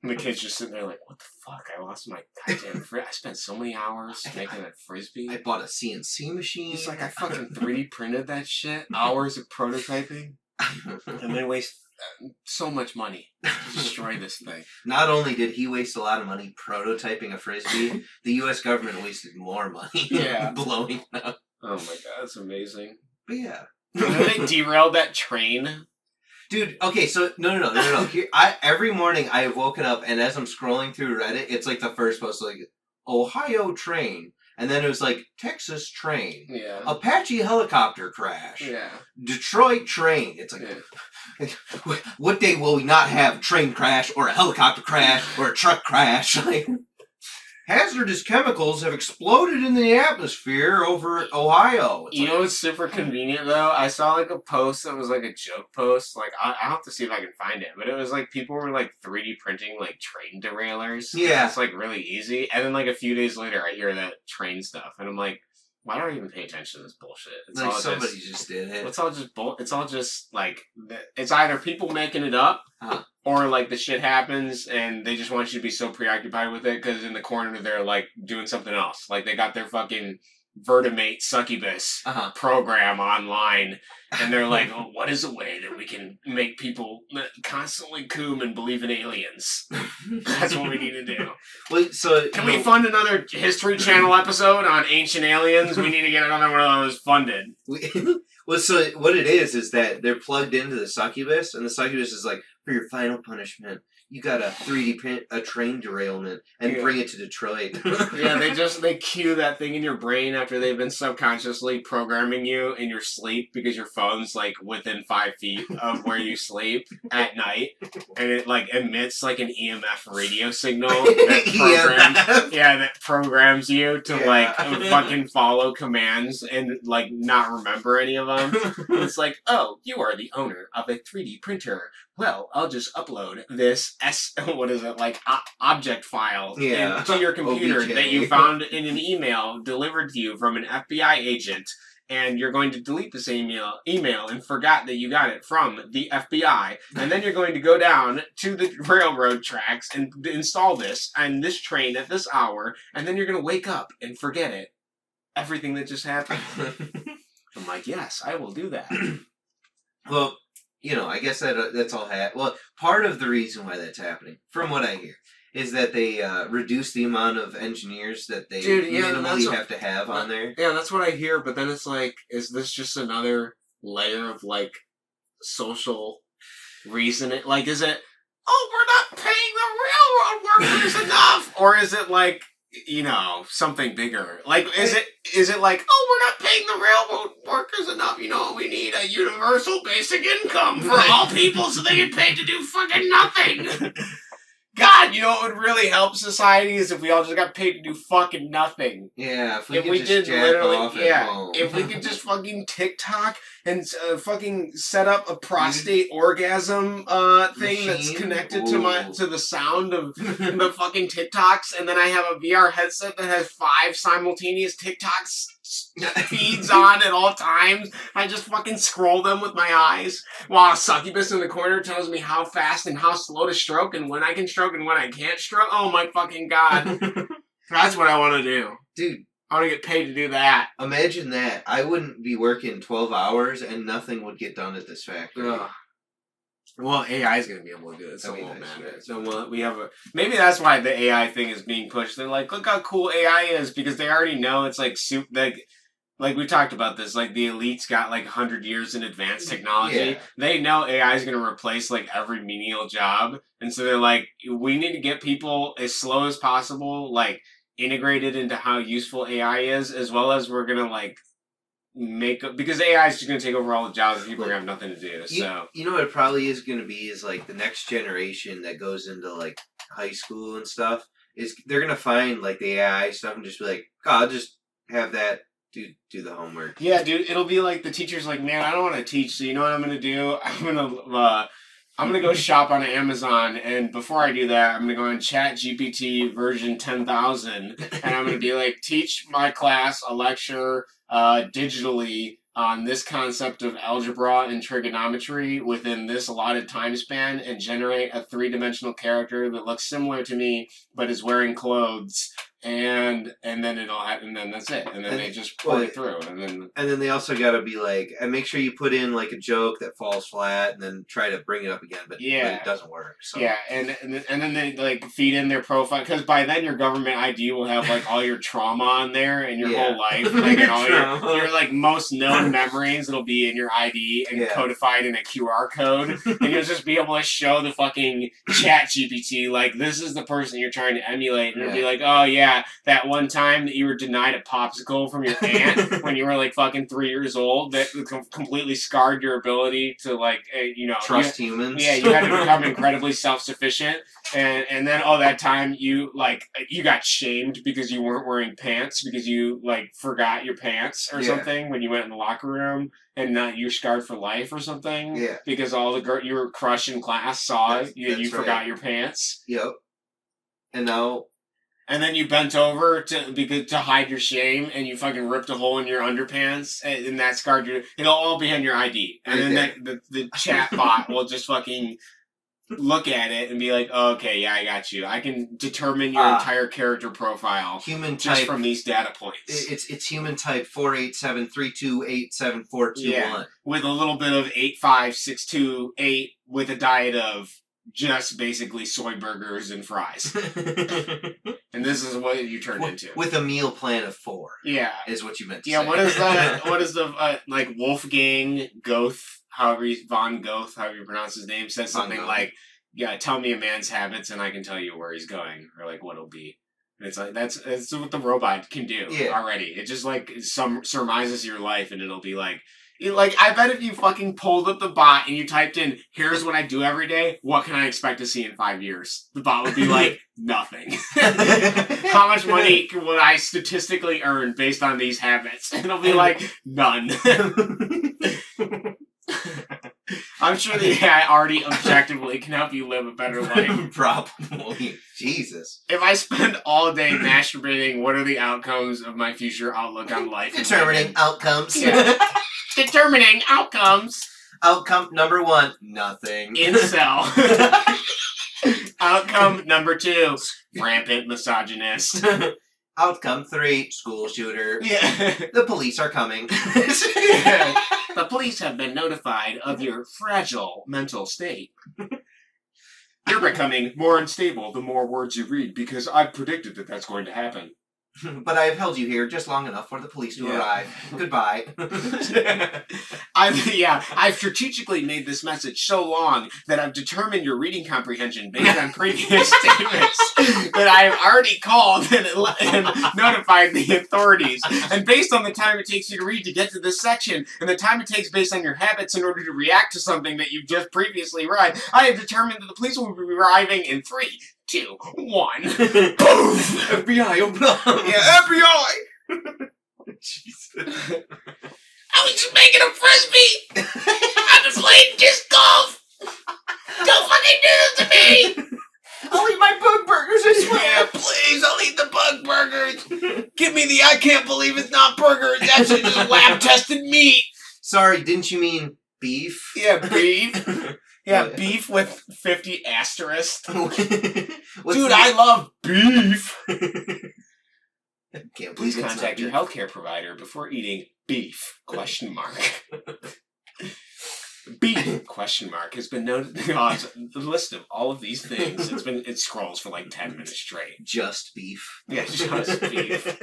And the kid's just sitting there like, what the fuck? I lost my goddamn fri- I spent so many hours making a frisbee. I bought a CNC machine. It's like, I fucking 3D printed that shit. Hours of prototyping. And then waste uh, so much money to destroy this thing. Not only did he waste a lot of money prototyping a frisbee, the U.S. government wasted more money Yeah. blowing up. Oh my god, that's amazing. But yeah, they derailed that train. Dude. Okay, so no, no, no, no, no. Here, I every morning I have woken up and as I'm scrolling through Reddit, it's like the first post like Ohio train, and then it was like Texas train, Yeah. Apache helicopter crash, Yeah. Detroit train. It's like. yeah. Wh- What day will we not have a train crash or a helicopter crash or a truck crash? Like, hazardous chemicals have exploded in the atmosphere over Ohio. It's You like, know what's super convenient though? I saw like a post that was like a joke post. Like I, I have to see if I can find it, but it was like people were like 3D printing like train derailers. Yeah. it's like really easy. And then like a few days later, I hear that train stuff, and I'm like, why do I even pay attention to this bullshit? It's like all somebody just, just, did it. it's all just bull. It's all just like it's either people making it up. Huh. Or like the shit happens and they just want you to be so preoccupied with it because in the corner they're like doing something else. Like they got their fucking Vertimate succubus Uh huh. program online and they're like oh, what is a way that we can make people constantly coom and believe in aliens that's what we need to do Wait, so can we know, fund another history channel episode on ancient aliens we need to get another one of those funded we- well, so what it is is that they're plugged into the succubus, and the succubus is like, for your final punishment, you got a 3D print a train derailment and Yeah. bring it to Detroit. yeah they just they cue that thing in your brain after they've been subconsciously programming you in your sleep because your phone's like within five feet of where you sleep at night and it like emits like an emf radio signal that programs yeah that programs you to Yeah. like fucking follow commands and like not remember any of them it's like oh you are the owner of a 3d printer well i'll just upload this s what is it like o- object file Yeah. into your computer OBJ. that you found in an email delivered to you from an fbi agent and you're going to delete this email email and forgot that you got it from the FBI and then you're going to go down to the railroad tracks and d- install this and this train at this hour and then you're going to wake up and forget it everything that just happened I'm like yes I will do that Well, you know, I guess that uh, that's all. Ha- well, part of the reason why that's happening, from what I hear, is that they uh, reduce the amount of engineers that they Dude, yeah, minimally have to have on there. Yeah, that's what I hear, but then it's like, is this just another layer of like social reasoning? Like, is it, oh, we're not paying the railroad workers enough? Or is it like, you know, something bigger? Like, is it, is it like, oh, we're not paying the railroad workers enough? You know, we need a universal basic income for all people so they get paid to do fucking nothing. God, you know what would really help society is if we all just got paid to do fucking nothing. Yeah, if we If could we just did jack literally, yeah. If we could just fucking TikTok and uh, fucking set up a prostate orgasm uh thing that's Machine? connected to my to the sound of the fucking TikToks, and then I have a VR headset that has five simultaneous TikToks feeds on at all times. I just fucking scroll them with my eyes while a succubus in the corner tells me how fast and how slow to stroke and when I can stroke and when I can't stroke. Oh my fucking god. That's what I want to do. Dude, I want to get paid to do that. imagine that. I wouldn't be working 12 hours and nothing would get done at this factory. Ugh. Well, AI is going to be able to do it, so it won't matter. So we'll, we have a maybe that's why the AI thing is being pushed. They're like, look how cool AI is because they already know it's like soup. Like, like we talked about this. Like the elites got like hundred years in advanced technology. Yeah. They know AI is going to replace like every menial job, and so they're like, we need to get people as slow as possible, like integrated into how useful AI is, as well as we're gonna like make because AI is just gonna take over all the jobs and people are gonna have nothing to do. You, So you know what it probably is going to be is like the next generation that goes into like high school and stuff is they're going to find like the AI stuff and just be like, oh, I'll just have that do do the homework. Yeah, dude, it'll be like the teacher's like, man, I don't want to teach, so you know what I'm gonna do? I'm gonna uh, I'm gonna go shop on Amazon, and before I do that, I'm gonna go on Chat GPT version ten thousand, and I'm gonna be like, teach my class a lecture uh, digitally on this concept of algebra and trigonometry within this allotted time span, and generate a three dimensional character that looks similar to me but is wearing clothes. And and then it'll and then that's it and then And- they just pull well, it through and then And then they also got to be like, and make sure you put in like a joke that falls flat, and then try to bring it up again, but, but Yeah. it doesn't work. So Yeah, and and then- and then they like feed in their profile because by then your government ID will have like all your trauma on there and your Yeah. whole life, like and all your, your like most known memories. It'll be in your ID and Yeah. codified in a QR code, and you'll just be able to show the fucking Chat GPT like this is the person you're trying to emulate, and it'll be like, oh yeah, that one time that you were denied a popsicle from your aunt when you were like fucking three years old that com- completely scarred your ability to like uh, you know you- trust humans. yeah, you had to become incredibly self sufficient, and and then all that time you like you got shamed because you weren't wearing pants because you like forgot your pants or Yeah. something when you went in the locker room, and not you're scarred for life or something. Yeah. Because all the girl your crush in class saw That's- you, that's you right. forgot your pants, Yep. And now, and then you bent over to because to hide your shame, and you fucking ripped a hole in your underpants, and, and that scarred you. It'll all be on your ID, and then that, the the chat bot will just fucking look at it and be like, oh, "Okay, yeah, I got you. I can determine your Ah. entire character profile human just type. from these data points." it's it's human type four eight seven three two eight seven four two Yeah. with a little bit of eight five six two eight with a diet of just basically soy burgers and fries, and this is what you turned into. With a meal plan of four yeah, is what you meant to Yeah, say. what is the what is the uh, like Wolfgang Goth, however you, von Goth, however you pronounce his name, says something like, "Yeah, tell me a man's habits, and I can tell you where he's going, or like what it'll be." And it's like that's that's what the robot can do Yeah. already. It just like some surmises your life, and it'll be like. Like I bet if you fucking pulled up the bot and you typed in "Here's what I do every day," what can I expect to see in five years? The bot would be like nothing. How much money would I statistically earn based on these habits? And it'll be like none. I'm sure the AI already objectively can help you live a better life. Probably. Jesus. If I spend all day masturbating, what are the outcomes of my future outlook on life? Determining outcomes. Yeah. Determining outcomes. Outcome number one, nothing. Incel. Outcome number two, rampant misogynist. Outcome three, school shooter. Yeah. The police are coming. The police have been notified of your fragile mental state. You're becoming more unstable the more words you read because I predicted that that's going to happen. but I have held you here just long enough for the police to Yeah. arrive. Goodbye. I've yeah, I've strategically made this message so long that I've determined your reading comprehension based on previous statements that I have already called and, and notified the authorities. And based on the time it takes you to read to get to this section, and the time it takes based on your habits in order to react to something that you've just previously read, I have determined that the police will be arriving in three, two, one. FBI, open up. yeah, FBI. Jesus. I was just making a frisbee. I've been playing disc golf. Don't fucking do this to me. I'll eat my bug burgers, I Yeah, please, I'll eat the bug burgers. Give me the I can't believe it's not burger, it's actually just lab tested meat. Sorry, didn't you mean beef? Yeah, beef. Yeah, beef with 50 asterisks. Dude, I love beef. can't Please contact your healthcare provider before eating beef, question mark. Beef question mark has been noted. Oh, the list of all of these things. It's been it scrolls for like ten minutes straight. Just beef. Yeah, just beef.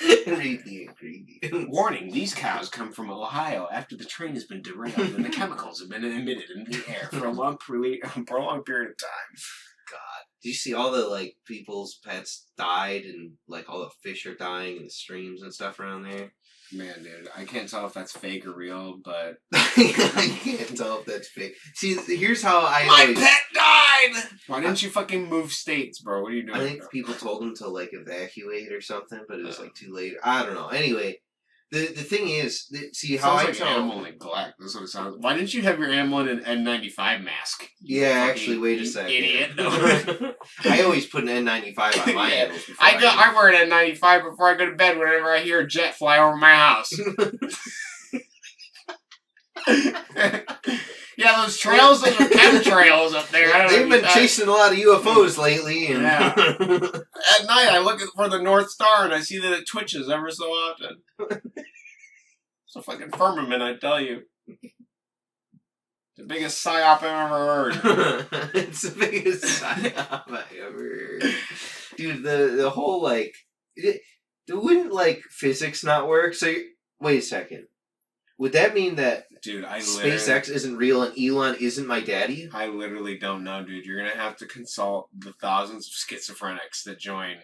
The ingredient. Warning: These cows come from Ohio after the train has been derailed and the chemicals have been emitted into the air for a long, pre- prolonged period of time. God. Did you see all the like people's pets died and like all the fish are dying in the streams and stuff around there? Man, dude, I can't tell if that's fake or real, but I can't tell if that's fake. See, here's how I my always- pet died. Why didn't you fucking move states, bro? What are you doing? I think people told him to like evacuate or something, but it was like too late. I don't know. Anyway, the the thing is, the, see how sounds I like tell. animal neglect. That's what it sounds. Why didn't you have your animal in an N95 mask? Yeah, actually, wait a you second. idiot. I always put an N95 on my Yeah. animals. before I go. eat. I wear an N95 before I go to bed. Whenever I hear a jet fly over my house. yeah, those trails, those are chemtrails up there. I don't They've been chasing a lot of UFOs lately, and Yeah. At night, I look for the North Star and I see that it twitches ever so often. it's a fucking firmament, I tell you. The biggest psyop I've ever heard. it's the biggest psyop I ever heard. Dude, the the whole like, it, wouldn't like physics not work? So wait a second. Would that mean that Dude, I literally, SpaceX isn't real and Elon isn't my daddy? I literally don't know, dude. You're gonna have to consult the thousands of schizophrenics that join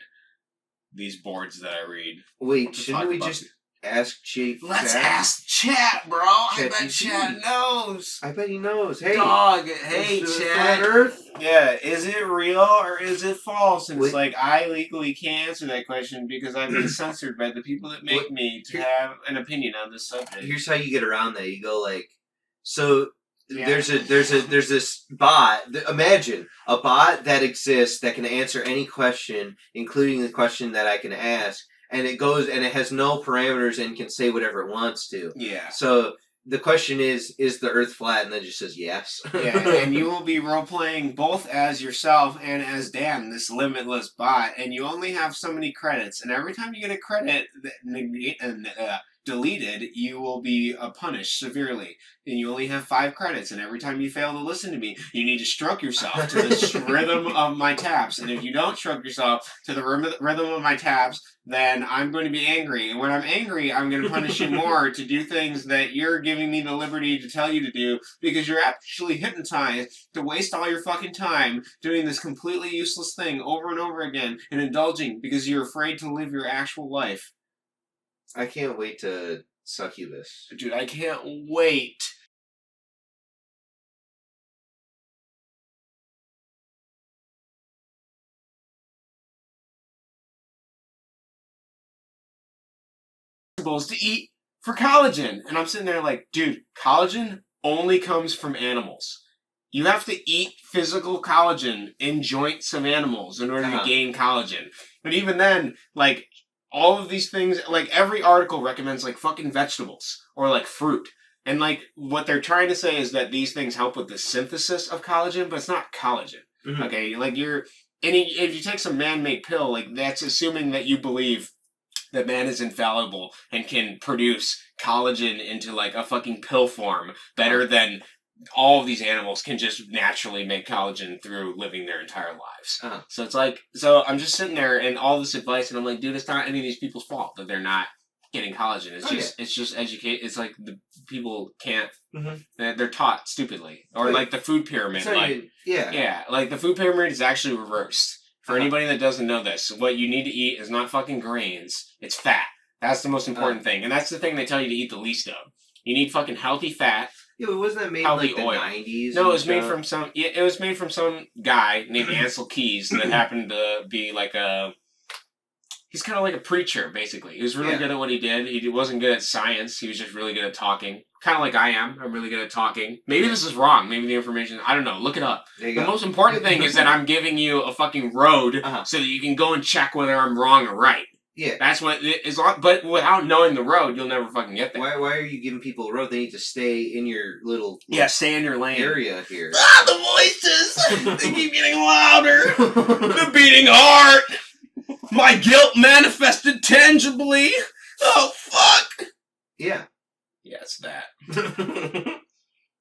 these boards that I read. Wait, shouldn't we just ask Jake? Let's Chat? ask Chat, bro. I bet GPT. Chat knows. I bet he knows. Hey, Dog, hey, Chat. Earth. Yeah, is it real or is it false? And Wait. it's like I legally can't answer that question because I've been censored by the people that make Wait. me to have an opinion on this subject. Here's how you get around that. You go like, so Yeah. there's a there's a there's this bot. th- Imagine a bot that exists that can answer any question, including the question that I can ask, and it goes and it has no parameters and can say whatever it wants to. yeah. So the question is, is the Earth flat? And then just says yes. Yeah, and you will be role playing both as yourself and as Dan, this limitless bot, and you only have so many credits. And every time you get a credit that uh, deleted, you will be uh, punished severely. And you only have five credits, and every time you fail to listen to me, you need to stroke yourself to the rhythm of my taps. And if you don't stroke yourself to the rhythm rhythm of my taps, then I'm going to be angry. And when I'm angry, I'm going to punish you more to do things that you're giving me the liberty to tell you to do because you're actually hypnotized to waste all your fucking time doing this completely useless thing over and over again and indulging because you're afraid to live your actual life. I can't wait to suck you this. Dude, I can't wait. Supposed to eat for collagen. And I'm sitting there like, dude, collagen only comes from animals. You have to eat physical collagen in joints of animals in order Uh-huh. to gain collagen. But even then, like all of these things, like every article recommends like fucking vegetables or like fruit. And like what they're trying to say is that these things help with the synthesis of collagen, but it's not collagen. Mhm. Okay, like you're any if you take some man-made pill, like that's assuming that you believe that man is infallible and can produce collagen into like a fucking pill form better than all of these animals can just naturally make collagen through living their entire lives. Uh-huh. So it's like, so I'm just sitting there and all this advice, and I'm like, dude, it's not any of these people's fault that they're not getting collagen. It's Oh, just, it's just educate. It's like the people can't, Mhm. they're they're taught stupidly, or Right. like the food pyramid. Like, even- yeah. yeah, like the food pyramid is actually reversed. For Uh-huh. anybody that doesn't know this, what you need to eat is not fucking grains. It's fat. That's the most important Uh-huh. thing. And that's the thing they tell you to eat the least of. You need fucking healthy fat Yeah, but wasn't that made in like the oil. nineties? No, it was made from some. Yeah, it was made from some guy named Ancel Keys that happened to be like a. He's kind of like a preacher, basically. He was really Yeah. good at what he did. He wasn't good at science. He was just really good at talking. Kind of like I am. I'm really good at talking. Maybe this is wrong. Maybe the information. I don't know. Look it up. The go. most important thing is that I'm giving you a fucking road Uh-huh. so that you can go and check whether I'm wrong or right. Yeah. That's what it is. But without knowing the road, you'll never fucking get there. Why, why are you giving people a road? They need to stay in your little Yeah, stay in your lane. area here. Ah, the voices! they keep getting louder. The beating heart. My guilt manifested tangibly. Oh fuck. yeah. Yeah, it's that.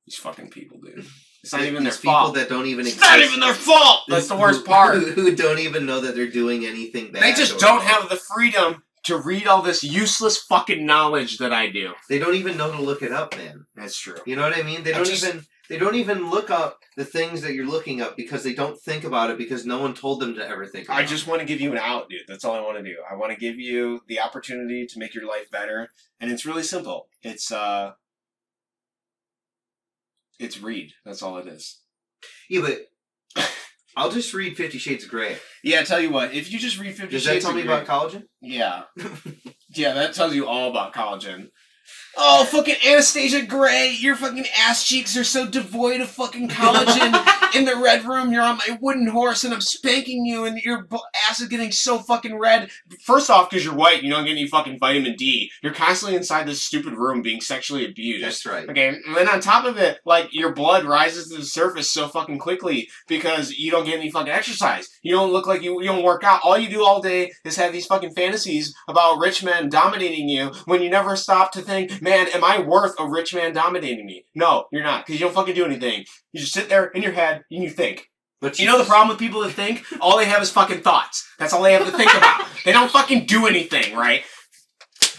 These fucking people, dude. It's not even These their people fault. that don't even It's exist. not even their fault. That's the worst Who- part. Who, who don't even know that they're doing anything bad. They just don't have the freedom to read all this useless fucking knowledge that I do. They don't even know to look it up, man. That's true. You know what I mean? They I don't just- even they don't even look up the things that you're looking up because they don't think about it because no one told them to ever think about I just want to give you an out, dude. That's all I want to do. I want to give you the opportunity to make your life better, and it's really simple. It's uh, it's read. That's all it is. Yeah, but I'll just read Fifty Shades of Grey. Yeah, I tell you what. If you just read Fifty Does that Shades tell of me Grey- about collagen? Yeah, yeah, that tells you all about collagen. Oh, fucking Anastasia Gray, your fucking ass cheeks are so devoid of fucking collagen. In the red room, you're on my wooden horse, and I'm spanking you, and your ass is getting so fucking red. First off, because you're white, you don't get any fucking vitamin D. You're constantly inside this stupid room being sexually abused. That's right. Okay, and then on top of it, like your blood rises to the surface so fucking quickly because you don't get any fucking exercise. You don't look like you, you don't work out. All you do all day is have these fucking fantasies about rich men dominating you when you never stop to think, man, am I worth a rich man dominating me? No, you're not, because you don't fucking do anything. You just sit there in your head and you think. But You know the problem with people that think? All they have is fucking thoughts. That's all they have to think about. They don't fucking do anything, right?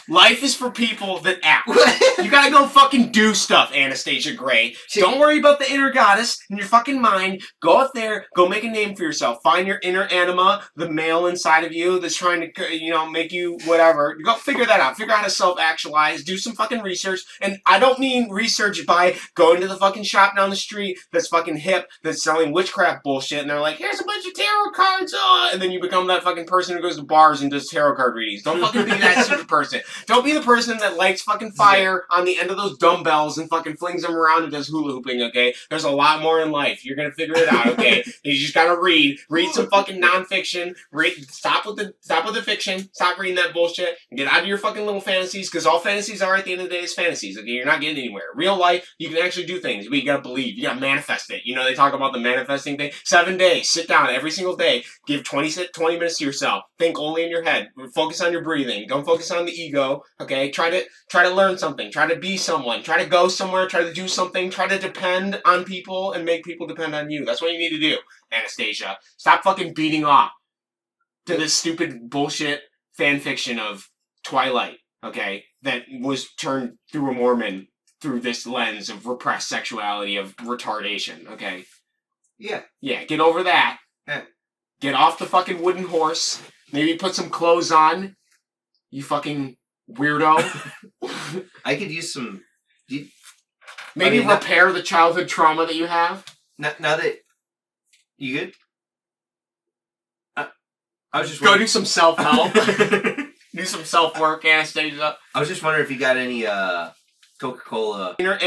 Life is for people that act. You gotta go fucking do stuff, Anastasia Gray. Don't worry about the inner goddess in your fucking mind. Go out there, go make a name for yourself. Find your inner anima, the male inside of you that's trying to, uh, you know, make you whatever. Go figure that out. Figure out how to self-actualize. Do some fucking research. And I don't mean research by going to the fucking shop down the street that's fucking hip, that's selling witchcraft bullshit, and they're like, here's a bunch of tarot cards, oh, and then you become that fucking person who goes to bars and does tarot card readings. Don't fucking be that stupid person. Don't be the person that lights fucking fire on the end of those dumbbells and fucking flings them around and does hula hooping, okay? There's a lot more in life. You're gonna figure it out, okay? you just gotta read. Read some fucking nonfiction. Read stop with the stop with the fiction. Stop reading that bullshit. Get out of your fucking little fantasies, because all fantasies are at the end of the day is fantasies. Okay, you're not getting anywhere. Real life, you can actually do things, but you gotta believe. You gotta manifest it. You know, they talk about the manifesting thing. Seven days. Sit down every single day. Give 20, si- 20 minutes to yourself. Think only in your head. Focus on your breathing. Don't focus on the ego. Okay? Try to try to learn something. Try to be someone. Try to go somewhere. Try to do something. Try to depend on people and make people depend on you. That's what you need to do, Anastasia. Stop fucking beating off to this stupid bullshit fan fiction of Twilight, okay? That was turned through a Mormon through this lens of repressed sexuality, of retardation, okay? yeah. Yeah, get over that. Yeah. Get off the fucking wooden horse. Maybe put some clothes on. You fucking weirdo. I could use some. Maybe I mean, that- repair the childhood trauma that you have. Now, now that you good? I, I was just Go do wondering, some self help. do some self work, Anastasia. I was just wondering if you got any uh Coca Cola Inner